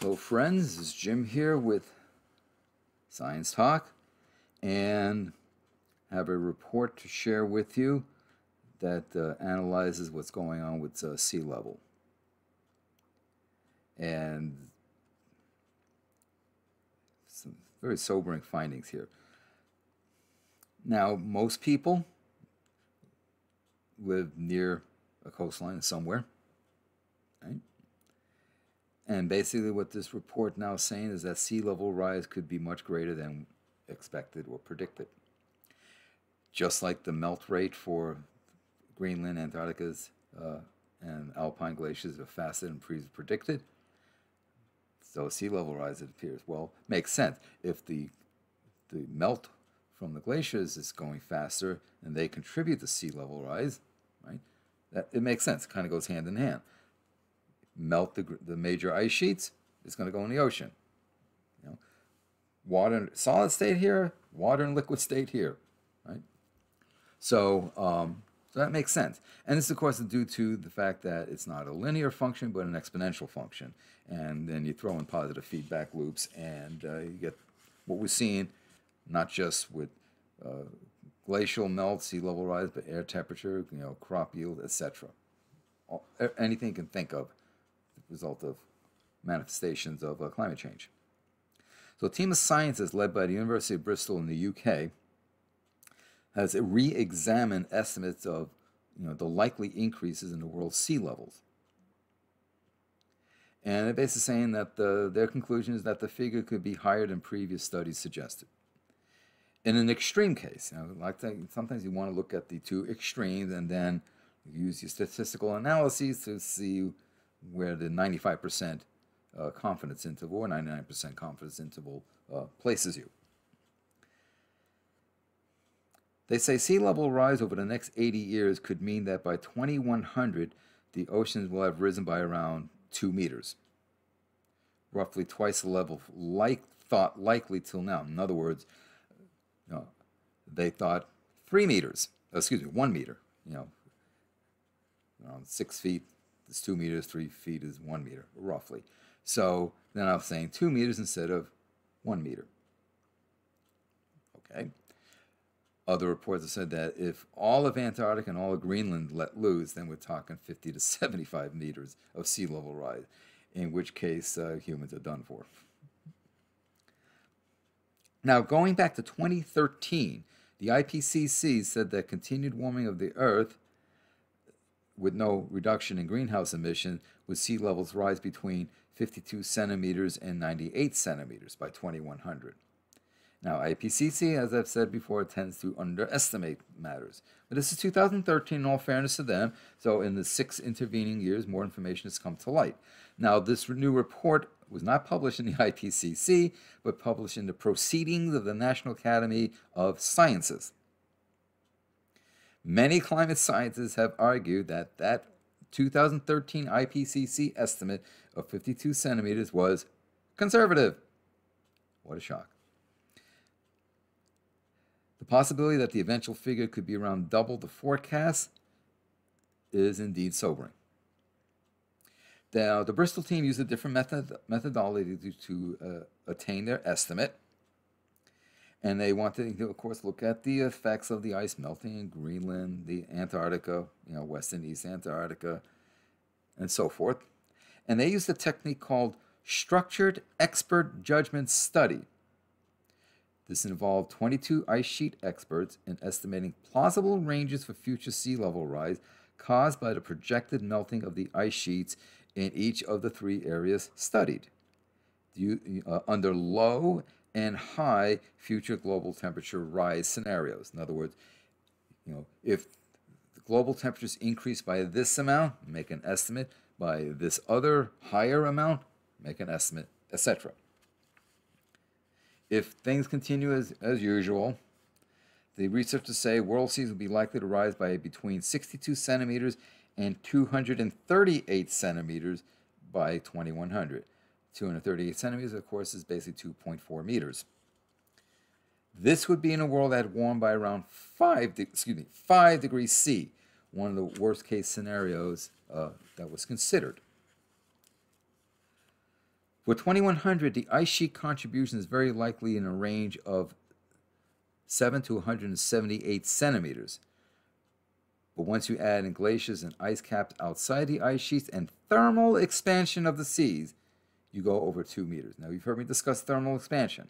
Hello, friends. Is Jim here with Science Talk, and have a report to share with you that uh, analyzes what's going on with uh, sea level. And some very sobering findings here. Now, most people live near a coastline somewhere, right? And basically, what this report now is saying is that sea level rise could be much greater than expected or predicted. Just like the melt rate for Greenland, Antarctica's, uh, and alpine glaciers are faster than predicted. So sea level rise, it appears, well, makes sense. If the the melt from the glaciers is going faster and they contribute to sea level rise, right? That it makes sense. It kind of goes hand in hand. Melt the the major ice sheets, it's going to go in the ocean. You know, water solid state here, water and liquid state here, right? So um, so that makes sense. And this, of course, is due to the fact that it's not a linear function, but an exponential function. And then you throw in positive feedback loops, and uh, you get what we're seeing, not just with uh, glacial melt, sea level rise, but air temperature, you know, crop yield, etc. Anything you can think of, result of manifestations of uh, climate change. So a team of scientists led by the University of Bristol in the UK has re-examined estimates of you know, the likely increases in the world's sea levels. And they're basically saying that the, their conclusion is that the figure could be higher than previous studies suggested. In an extreme case, you know, like to, sometimes you want to look at the two extremes and then use your statistical analyses to see where the 95% uh, confidence interval or 99% confidence interval uh, places you. They say sea level rise over the next 80 years could mean that by 2100, the oceans will have risen by around 2 meters, roughly twice the level like thought likely till now. In other words, you know, they thought 3 meters, excuse me, 1 meter, you know, around 6 feet is 2 meters, 3 feet is 1 meter, roughly. So then I was saying 2 meters instead of 1 meter. Okay. Other reports have said that if all of Antarctica and all of Greenland let loose, then we're talking 50 to 75 meters of sea level rise, in which case uh, humans are done for. Now, going back to 2013, the IPCC said that continued warming of the Earth with no reduction in greenhouse emission would sea levels rise between 52 centimeters and 98 centimeters by 2100. Now, IPCC, as I've said before, tends to underestimate matters. But this is 2013, in all fairness to them, so in the six intervening years, more information has come to light. Now, this new report was not published in the IPCC, but published in the Proceedings of the National Academy of Sciences. Many climate scientists have argued that that 2013 IPCC estimate of 52 centimeters was conservative. What a shock. The possibility that the eventual figure could be around double the forecast is indeed sobering. Now, the Bristol team used a different method, methodology to, to uh, attain their estimate. And they wanted to, of course, look at the effects of the ice melting in Greenland, the Antarctica, you know, West and East Antarctica, and so forth. And they used a technique called structured expert judgment study this involved 22 ice sheet experts in estimating plausible ranges for future sea level rise caused by the projected melting of the ice sheets in each of the three areas studied. uh, under low and high future global temperature rise scenarios. In other words, you know, if the global temperatures increase by this amount, make an estimate. By this other higher amount, make an estimate, etc. If things continue as, as usual, the researchers say world seas will be likely to rise by between 62 centimeters and 238 centimeters by 2100. 238 centimeters, of course, is basically 2.4 meters. This would be in a world that warmed by around 5, excuse me, 5 degrees C, one of the worst case scenarios uh, that was considered. For 2100, the ice sheet contribution is very likely in a range of 7 to 178 centimeters. But once you add in glaciers and ice caps outside the ice sheets and thermal expansion of the seas, you go over 2 meters. Now, you've heard me discuss thermal expansion.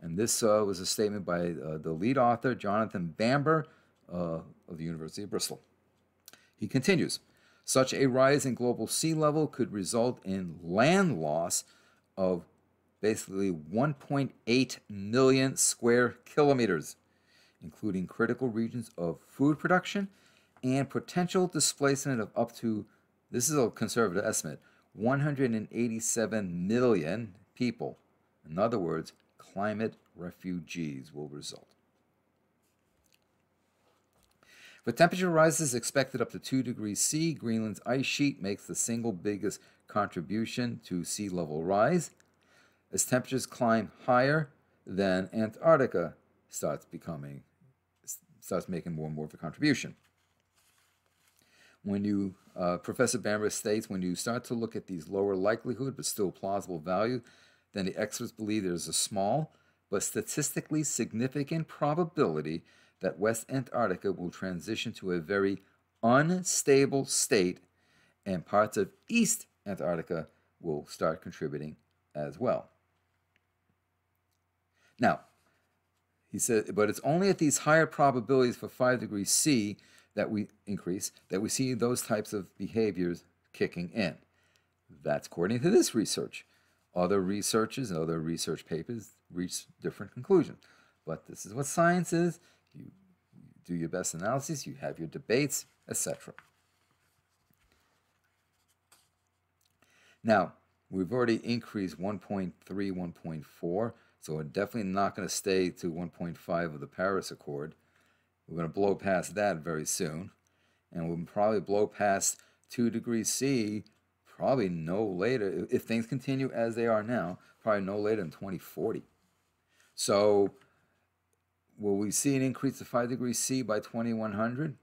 And this uh, was a statement by uh, the lead author, Jonathan Bamber uh, of the University of Bristol. He continues Such a rise in global sea level could result in land loss of basically 1.8 million square kilometers, including critical regions of food production and potential displacement of up to, this is a conservative estimate, 187 million people. In other words, climate refugees will result. If temperature rises expected up to 2 degrees C, Greenland's ice sheet makes the single biggest contribution to sea level rise. As temperatures climb higher, then Antarctica starts becoming starts making more and more of a contribution. When you, uh, Professor Bamber states, when you start to look at these lower likelihood but still plausible value, then the experts believe there's a small but statistically significant probability that West Antarctica will transition to a very unstable state and parts of East Antarctica will start contributing as well. Now, he said, but it's only at these higher probabilities for 5 degrees C that we increase that we see those types of behaviors kicking in. That's according to this research. Other researchers and other research papers reach different conclusions. But this is what science is. You, do your best analysis, you have your debates, etc. Now, we've already increased 1.3, 1.4, so we're definitely not going to stay to 1.5 of the Paris Accord. We're going to blow past that very soon, and we'll probably blow past 2 degrees C probably no later, if things continue as they are now, probably no later than 2040. So, will we see an increase to 5 degrees C by 2100?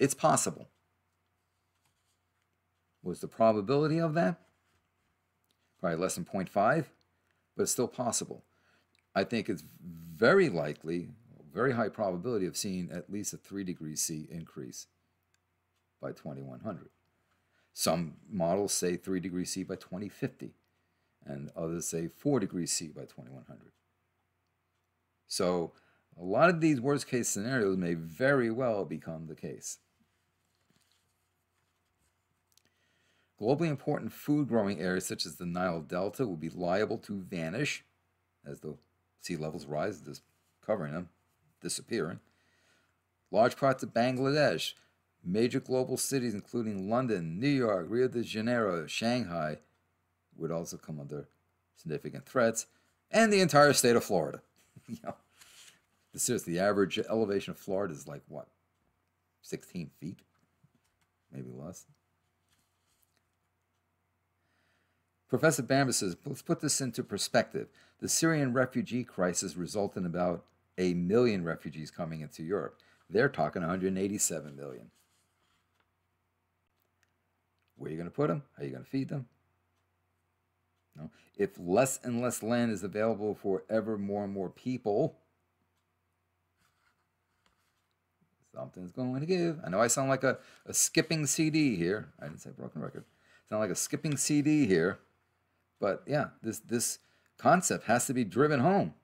It's possible. What's the probability of that? Probably less than 0.5, but it's still possible. I think it's very likely, very high probability of seeing at least a 3 degrees C increase by 2100. Some models say 3 degrees C by 2050, and others say 4 degrees C by 2100. So a lot of these worst case scenarios may very well become the case. Globally important food growing areas such as the Nile Delta will be liable to vanish as the sea levels rise, just covering them, disappearing. Large parts of Bangladesh, Major global cities, including London, New York, Rio de Janeiro, Shanghai, would also come under significant threats, and the entire state of Florida. you know, seriously, the average elevation of Florida is like what, 16 feet, maybe less. Professor Bamber says, let's put this into perspective. The Syrian refugee crisis resulted in about a million refugees coming into Europe. They're talking 187 million. Where are you going to put them? How are you going to feed them? No. If less and less land is available for ever more and more people, something's going to give. I know I sound like a, a skipping CD here. I didn't say broken record. Sound like a skipping CD here. But yeah, this this concept has to be driven home.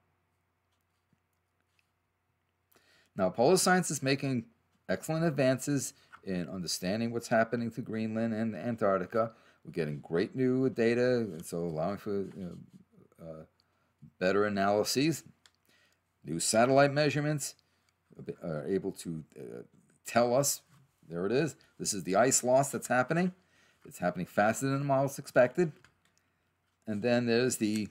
Now, polar science is making excellent advances in understanding what's happening to Greenland and Antarctica. We're getting great new data, and so allowing for you know, uh, better analyses. New satellite measurements are able to uh, tell us, there it is, this is the ice loss that's happening. It's happening faster than the models expected. And then there's the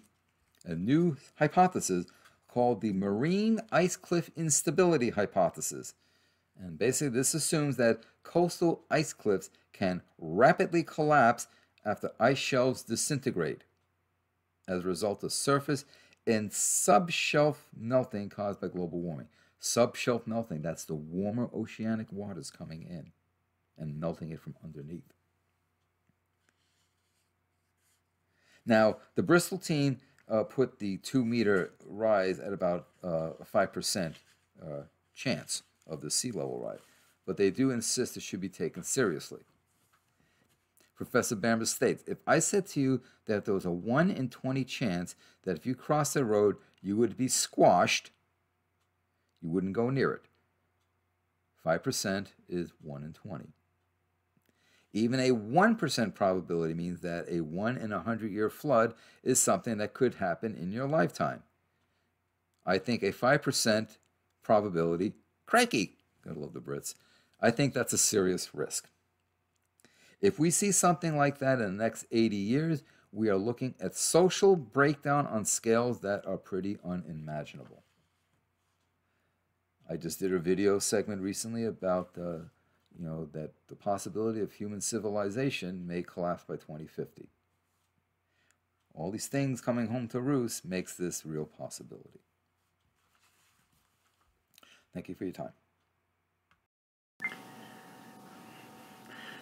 new hypothesis called the marine ice cliff instability hypothesis. And basically, this assumes that coastal ice cliffs can rapidly collapse after ice shelves disintegrate as a result of surface and subshelf melting caused by global warming. Subshelf melting, that's the warmer oceanic waters coming in and melting it from underneath. Now, the Bristol team uh, put the two meter rise at about uh, a 5% uh, chance of the sea level rise, but they do insist it should be taken seriously. Professor Bamber states, if I said to you that there was a 1 in 20 chance that if you crossed the road, you would be squashed, you wouldn't go near it. 5% is 1 in 20. Even a 1% probability means that a 1 in a 100 year flood is something that could happen in your lifetime. I think a 5% probability, cranky, gotta love the Brits, I think that's a serious risk. If we see something like that in the next 80 years, we are looking at social breakdown on scales that are pretty unimaginable. I just did a video segment recently about uh, you know that the possibility of human civilization may collapse by 2050. All these things coming home to roost makes this real possibility. Thank you for your time.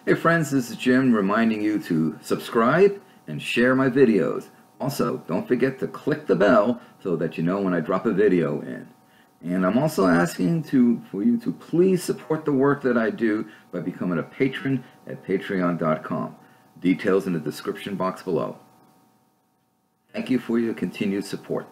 Hey friends, this is Jim reminding you to subscribe and share my videos. Also, don't forget to click the bell so that you know when I drop a video in. And I'm also asking to for you to please support the work that I do by becoming a patron at patreon.com. Details in the description box below. Thank you for your continued support.